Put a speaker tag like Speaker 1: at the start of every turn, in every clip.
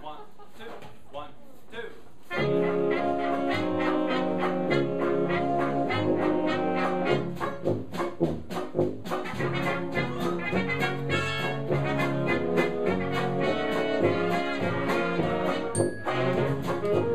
Speaker 1: One, two, one, two. Thank
Speaker 2: you.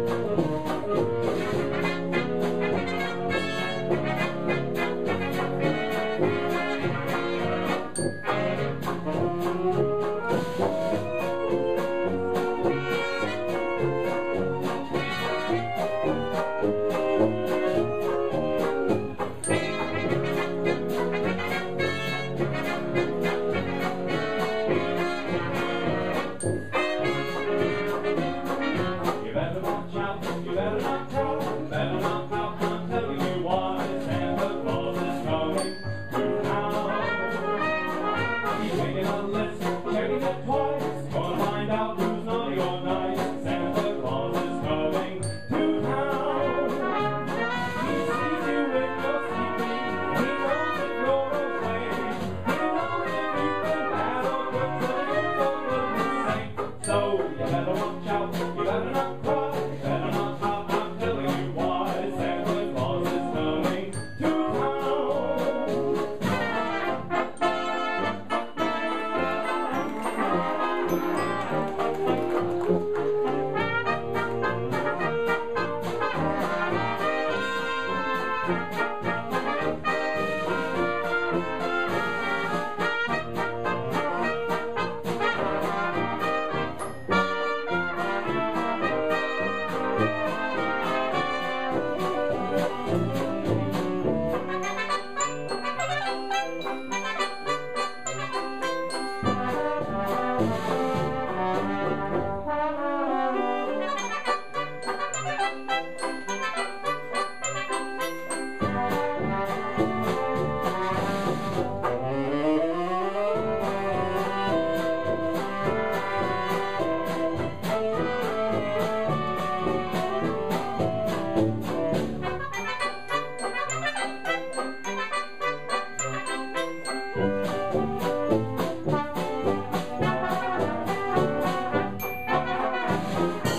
Speaker 3: Thank you.